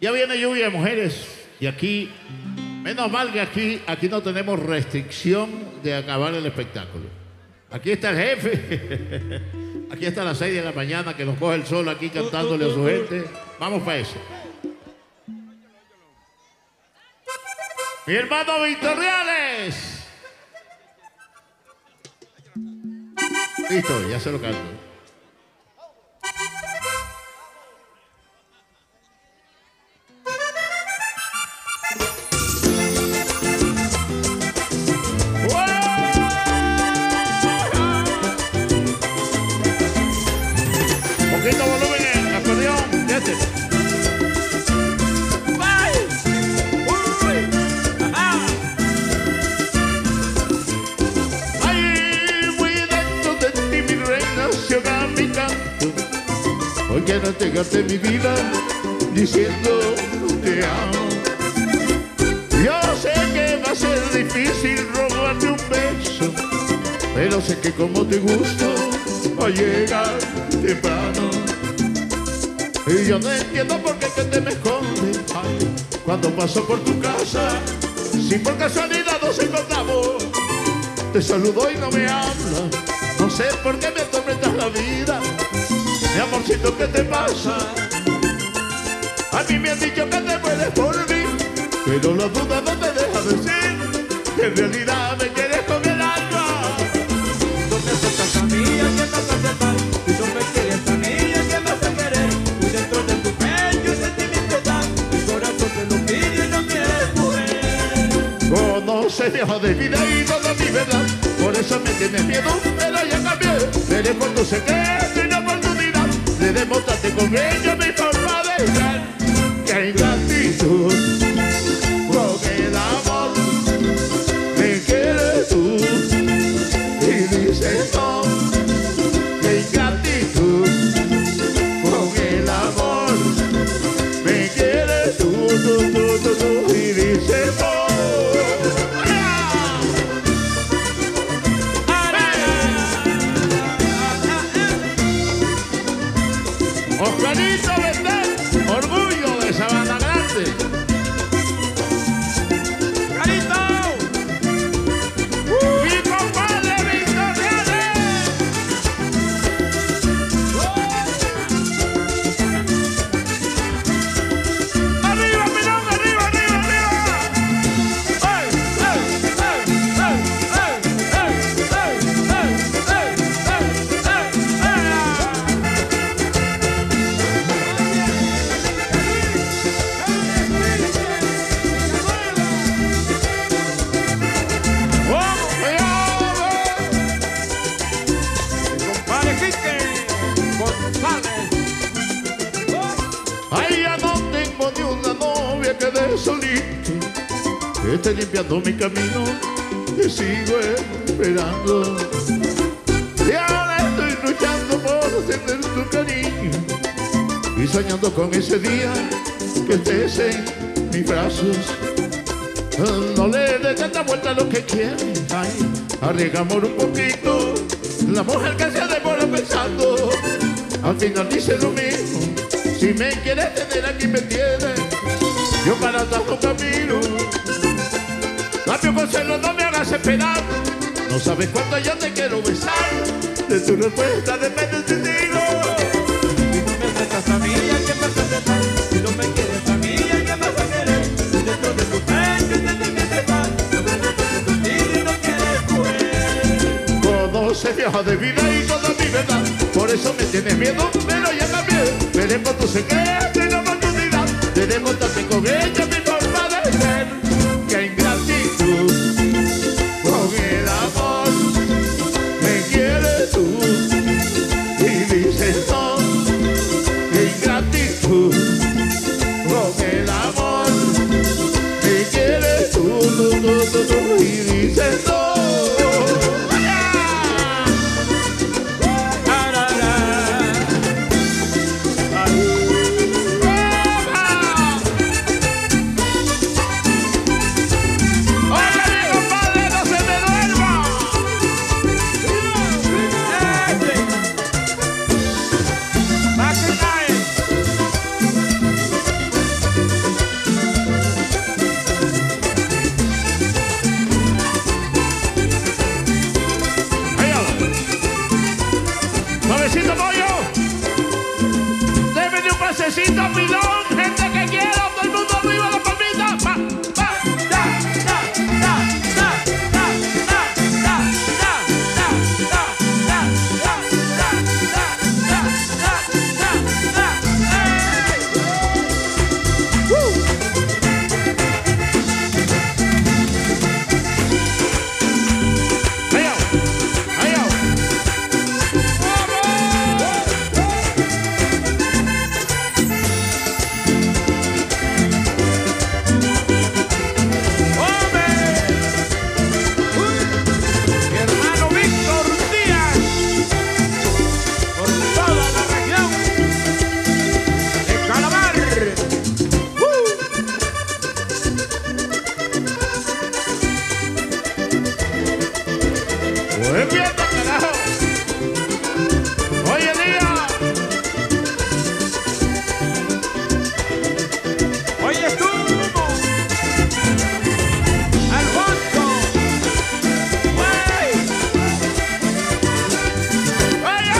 Ya viene lluvia, mujeres. Y aquí, menos mal que aquí, aquí no tenemos restricción de acabar el espectáculo. Aquí está el jefe. Aquí está a las 6 de la mañana que nos coge el sol aquí cantándole a su gente. Vamos para eso. Mi hermano Víctor Reales. Listo, ya se lo canto. Quiero entregarte mi vida diciendo te amo. Yo sé que va a ser difícil robarte un beso, pero sé que como te gusto va a llegar temprano. Y yo no entiendo por qué te me escondes cuando paso por tu casa. Si por casualidad nos encontramos, te saludo y no me habla. No sé por qué me atormentas la vida. Mi amorcito, ¿qué te pasa? A mí me han dicho que te mueres por mí, pero la duda no te deja decir que en realidad me quieres con el alma. No me aceptas a mí, ¿a qué vas a aceptar? Si no me quieres a mí, ¿a qué vas a querer? Y dentro de tu pecho sentimiento está, mi corazón te lo pide y no quieres mujer. Conoce hoja de vida y toda mi verdad. Por eso me tienes miedo, pero ya cambié. Veré por tu secreto Yeah. Esté limpiando mi camino, te sigo esperando. Y ahora estoy luchando por tener tu cariño y soñando con ese día que estés en mis brazos. No le des tanta vuelta a lo que quieres, ay, arriesgamos un poquito. La mujer que se demora pensando, al final dice lo mismo. Si me quieres tener aquí me tienes, yo para atrás no camino. Esperar. No sabes cuánto yo te quiero besar. De tu respuesta depende el destino. Si no me aceptas a mí, ¿a qué vas a aceptar? Si no me quieres a mí, ¿a qué vas a querer? Y dentro de tu pecho sentimiento está, mi corazón te lo pide y no quieres mujer. Conoce mi hoja de vida y toda mi verdad. Por eso me tienes miedo, pero ya cambié. Veré por tu secreto y la oportunidad de demostrarte con ella Muy bien, carajo. Oye, día. Oye, tú. Alfonso. Güey. Oye.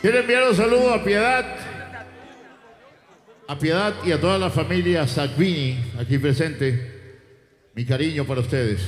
Quiero enviar un saludo a Piedad a Piedad y a toda la familia Salvini aquí presente. Mi cariño para ustedes.